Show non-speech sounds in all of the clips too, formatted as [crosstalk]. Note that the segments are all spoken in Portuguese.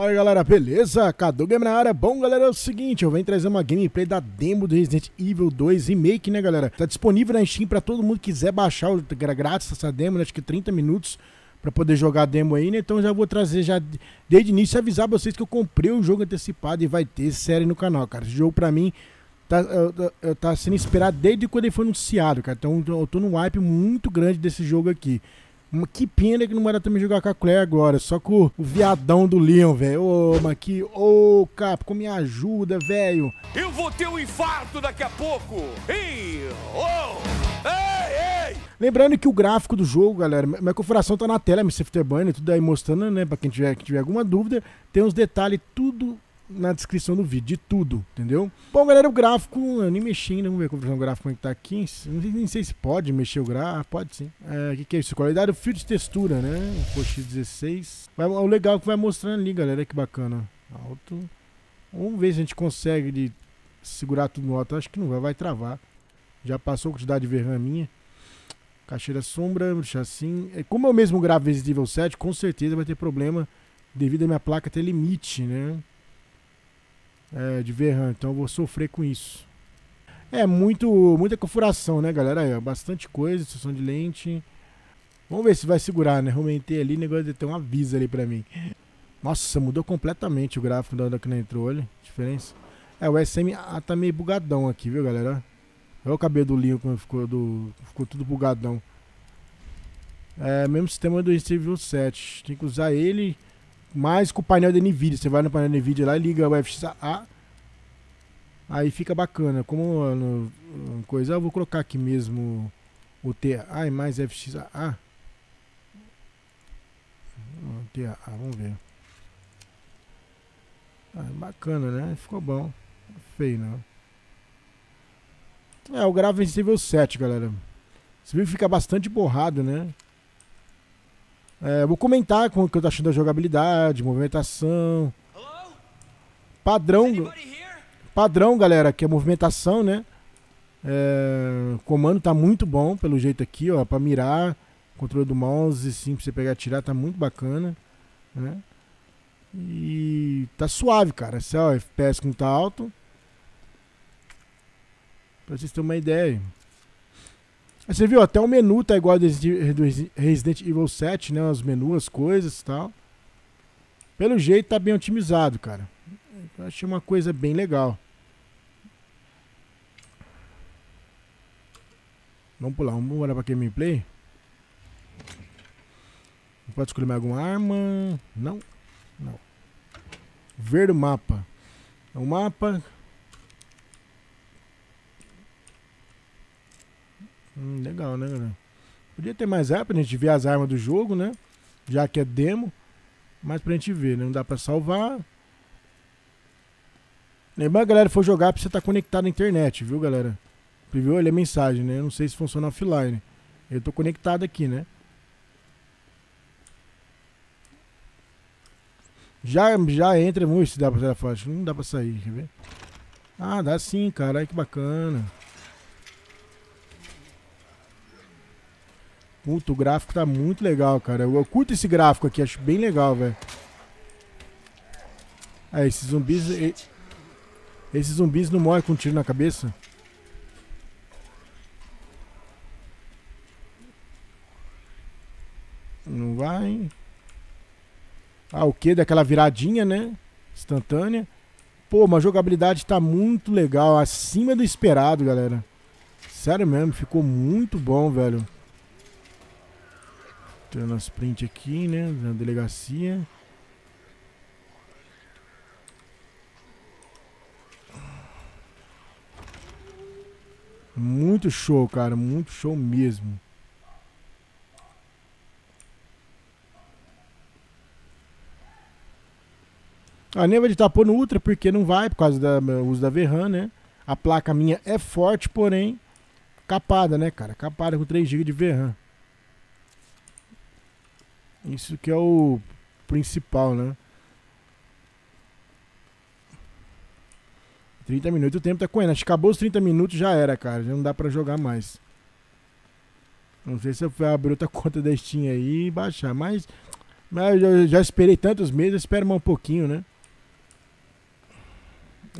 Fala galera, beleza? Cadu Game na área. Bom galera, é o seguinte, eu venho trazer uma gameplay da demo do Resident Evil 2 Remake, né galera? Tá disponível na Steam pra todo mundo que quiser baixar, grátis essa demo, né? acho que 30 minutos pra poder jogar a demo aí, né? Então já vou trazer já desde início avisar vocês que eu comprei o jogo antecipado e vai ter série no canal, cara. Esse jogo pra mim tá, tá sendo esperado desde quando ele foi anunciado, cara. Então eu tô num hype muito grande desse jogo aqui. Que pena que não dar também jogar com a Claire agora, só com o viadão do Leon, velho. Ô, mas que. Ô, Capcom, me ajuda, velho. Eu vou ter um infarto daqui a pouco. Ei, oh, ei, ei. Lembrando que o gráfico do jogo, galera, minha configuração tá na tela, MC Afterburner, tudo aí mostrando, né? Pra quem tiver, que tiver alguma dúvida, tem uns detalhes, tudo na descrição do vídeo, de tudo, entendeu? Bom, galera, o gráfico, eu nem mexi ainda, vamos ver como é o gráfico como é que tá aqui. Não sei, nem sei se pode mexer o gráfico, pode sim. É, o que, que é isso? Qualidade do fio de textura, né? Poxa 16. Vai, o legal é que vai mostrando ali, galera, que bacana. Alto. Vamos ver se a gente consegue de segurar tudo no alto. Acho que não vai, vai travar. Já passou a quantidade de verran minha. Caixeira sombra, assim. É, como eu mesmo gravo Resident Evil 7, com certeza vai ter problema devido a minha placa ter limite, né? É, de VRAM, então eu vou sofrer com isso. É muito, muita configuração, né, galera? Ó, bastante coisa, instrução de lente. Vamos ver se vai segurar, né? Aumentei ali, negócio de ter um aviso ali pra mim. Nossa, mudou completamente o gráfico da hora que não entrou, olha. Diferença. É, o SM ah, tá meio bugadão aqui, viu, galera? Olha o cabelo do Leon como ficou, do, ficou tudo bugadão. É, mesmo sistema do Resident Evil 7. Tem que usar ele mais com o painel da NVIDIA. Você vai no painel da NVIDIA lá e liga o FXA. Aí fica bacana. Como no, coisa, eu vou colocar aqui mesmo o TA e mais FXA. TA, vamos ver. Ah, bacana, né? Ficou bom. Feio, não. É, o Resident Evil 7, galera. Você viu que fica bastante borrado, né? É, vou comentar com o que eu tô achando da jogabilidade, movimentação. Padrão. Padrão, galera, que é movimentação, né? É, o comando tá muito bom, pelo jeito aqui, ó, pra mirar. Controle do mouse, sim, pra você pegar e tirar, tá muito bacana. Né? E tá suave, cara. Esse, ó, FPS não tá alto. Pra vocês terem uma ideia. Você viu, até o menu tá igual do Resident Evil 7, né? Os menus, as coisas e tal. Pelo jeito tá bem otimizado, cara. Eu achei uma coisa bem legal. Vamos pular, vamos olhar pra gameplay. Pode escolher mais alguma arma? Não. Não. Ver o mapa. O mapa Hum, legal, né, galera? Podia ter mais armas pra gente ver as armas do jogo, né? Já que é demo. Mas pra gente ver, né? Não dá pra salvar. Lembrando, galera, for jogar, precisa estar conectado à internet, viu, galera? Viu? Olha a mensagem, né? Não sei se funciona offline. Eu tô conectado aqui, né? Já, já entra muito se dá pra sair da faixa. Não dá pra sair, quer ver? Ah, dá sim, cara. Ai, que bacana. Puta, o gráfico tá muito legal, cara. Eu, eu curto esse gráfico aqui, acho bem legal, velho. Ah, esses zumbis... Esses zumbis não morrem com um tiro na cabeça? Não vai. Ah, o que? Daquela viradinha, né? Instantânea. Pô, uma jogabilidade tá muito legal. Acima do esperado, galera. Sério mesmo, ficou muito bom, velho. Tirando as print aqui, né? Na delegacia. Muito show, cara. Muito show mesmo. A nem vai editar pôr no Ultra porque não vai, por causa do uso da Verran, né? A placa minha é forte, porém capada, né, cara? Capada com 3 GB de Verran. Isso que é o principal, né? 30 minutos o tempo tá correndo. Acho que acabou os 30 minutos já era, cara. Já não dá pra jogar mais. Não sei se eu abrir outra [laughs] conta da Steam aí e baixar, mas Mas eu já, esperei tantos meses, espero mais um pouquinho, né?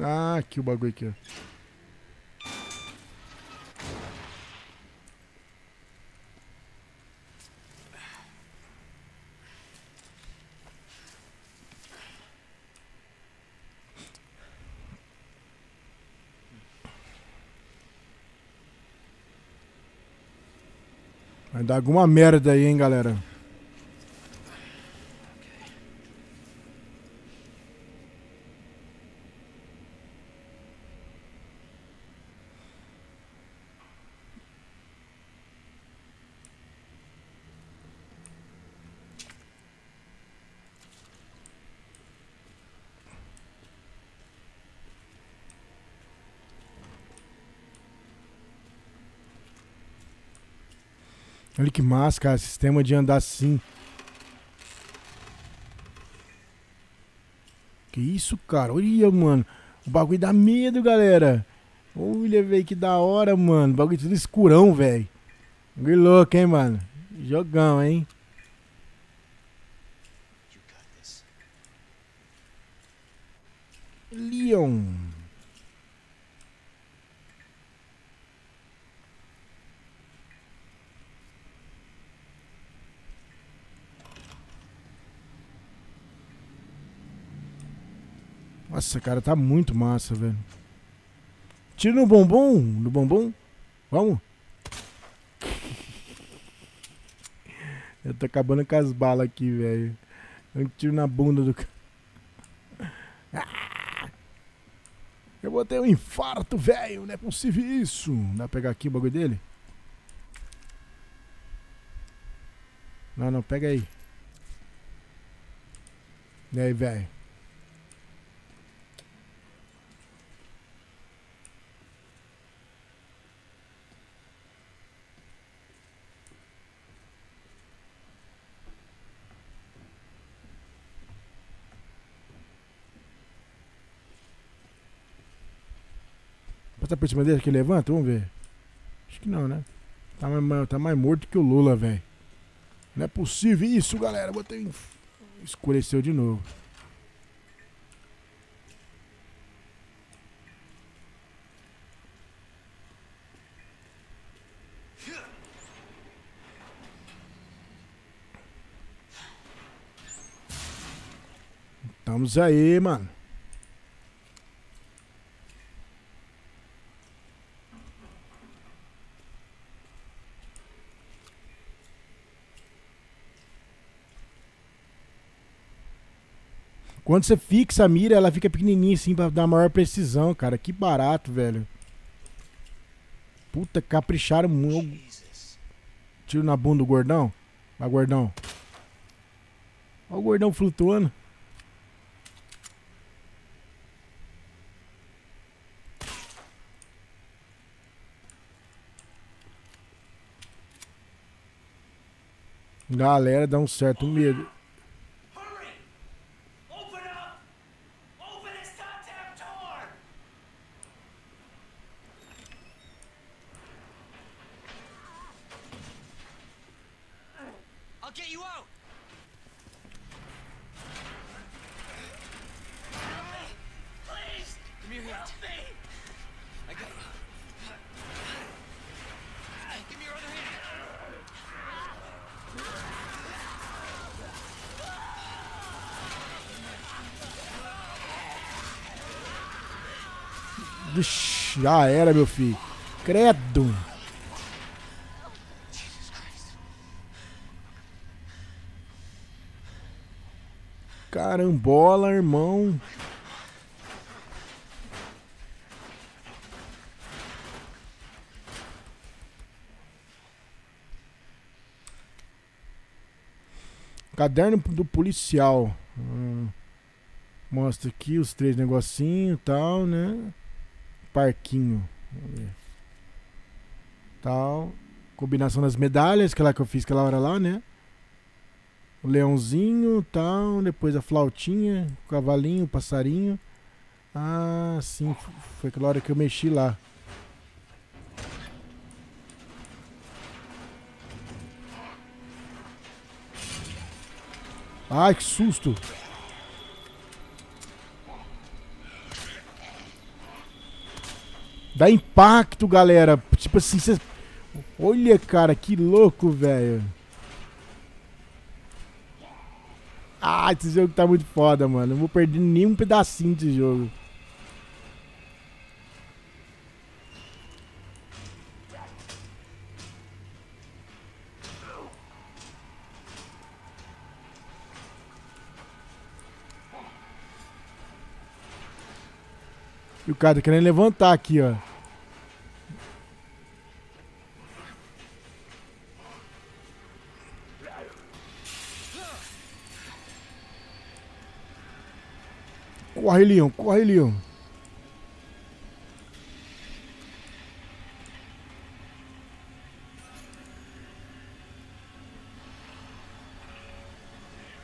Ah, aqui o bagulho aqui, ó. Vai dar alguma merda aí, hein, galera. Olha que massa, cara. Sistema de andar assim. Que isso, cara? Olha, mano. O bagulho dá medo, galera. Olha, velho, que da hora, mano. O bagulho tudo escurão, velho. Bagulho louco, hein, mano. Jogão, hein? Leon. Nossa, cara, tá muito massa, velho. Tira no bombom, no bombom. Vamos. [laughs] Eu tô acabando com as balas aqui, velho. Tiro na bunda do cara. Eu vou ter um infarto, velho. Não é possível isso. Dá pra pegar aqui o bagulho dele? Não, não, pega aí. E aí, velho? Passar por cima dele que levanta? Vamos ver. Acho que não, né? Tá mais, tá mais morto que o Lula, velho. Não é possível isso, galera. Botei. Escureceu de novo. Estamos aí, mano. Quando você fixa a mira, ela fica pequenininha assim pra dar maior precisão, cara. Que barato, velho. Puta, capricharam muito. Tiro na bunda do gordão. Vai, gordão. Olha o gordão flutuando. Galera, dá um certo medo. Já era, meu filho. Credo. Carambola, irmão. Caderno do policial. Hum. Mostra aqui os três negocinhos e tal, né? Parquinho. Tal. Combinação das medalhas, aquela que eu fiz aquela hora lá, né? O leãozinho, tal. Depois a flautinha, o cavalinho, o passarinho. Ah, sim. Foi aquela hora que eu mexi lá. Ai, que susto. Dá impacto, galera. Tipo assim, cês... Olha, cara, que louco, velho. Ah, esse jogo tá muito foda, mano. Não vou perder nenhum pedacinho desse jogo. E o cara tá querendo levantar aqui, ó. Corre, Leon, corre, Leon.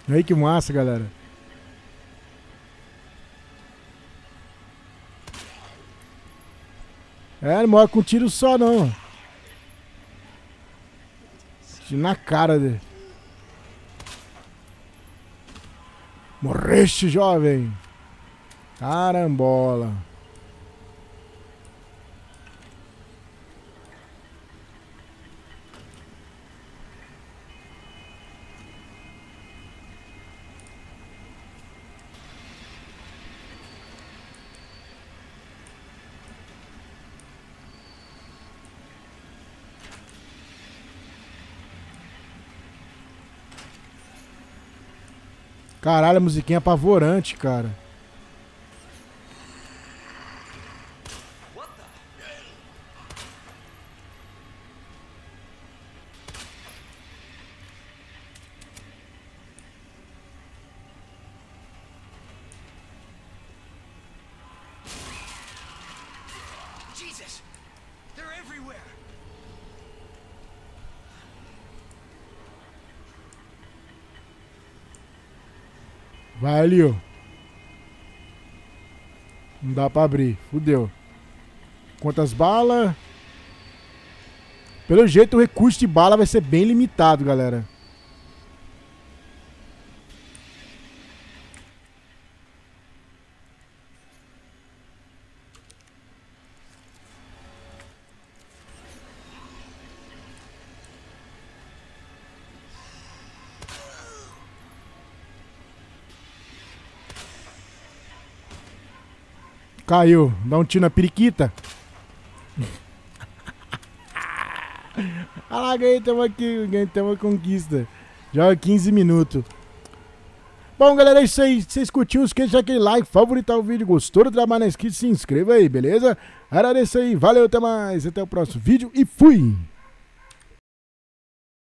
Aí que massa, galera. É, não morre com tiro só não. Tiro na cara dele. Morreste, jovem. Carambola. Caralho, a musiquinha apavorante, cara. Jesus! They're everywhere! Vai. Não dá pra abrir. Fudeu. Quantas balas? Pelo jeito, o recurso de bala vai ser bem limitado, galera. Caiu. Dá um tiro na periquita. ah lá, ganhei tamo aqui. Ganhei uma conquista. Joga 15 minutos. Bom, galera, é isso aí. Se vocês curtiram, esqueça aquele like, favoritar o vídeo, gostou do trabalho na inscrição, se inscreva aí, beleza? Isso aí. Valeu, até mais. Até o próximo vídeo e fui!